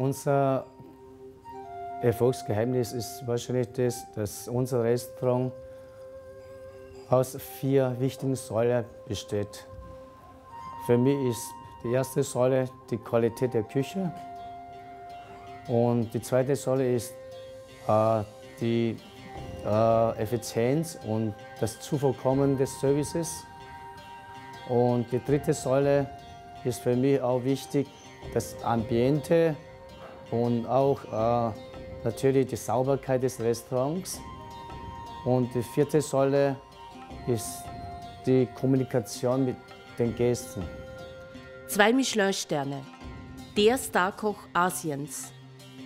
unser Erfolgsgeheimnis ist wahrscheinlich das, dass unser Restaurant aus vier wichtigen Säulen besteht. Für mich ist die erste Säule die Qualität der Küche und die zweite Säule ist äh, die äh, Effizienz und das Zuvorkommen des Services. Und die dritte Säule ist für mich auch wichtig, das Ambiente und auch äh, natürlich die Sauberkeit des Restaurants. Und die vierte Säule ist die Kommunikation mit den Gästen. Zwei Michelin-Sterne. Der Starkoch Asiens.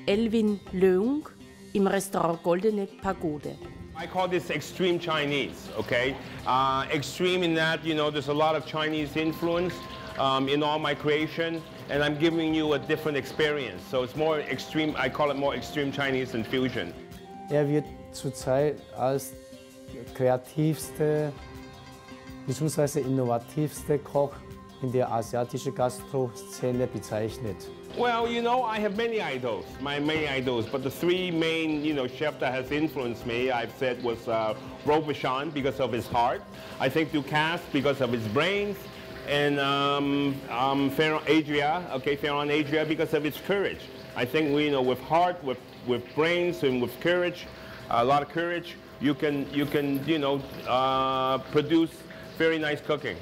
Elvin Leung im Restaurant Goldene Pagode. I call this extreme Chinese, okay? Uh, extreme in that, you know, there's a lot of Chinese influence um, in all my creation, and I'm giving you a different experience. So it's more extreme, I call it more extreme Chinese infusion. Er wird zurzeit als kreativste bzw. innovativste Koch in der asiatischen Gastroszene bezeichnet. Well, you know, I have many idols, my many idols, but the three main, you know, chef that has influenced me, I've said, was uh, Robuchon because of his heart. I think Ducasse because of his brains, and um, um, Ferran Adria, okay, Ferran Adria because of its courage. I think we, you know, with heart, with with brains, and with courage, a lot of courage, you can you can you know uh, produce very nice cooking.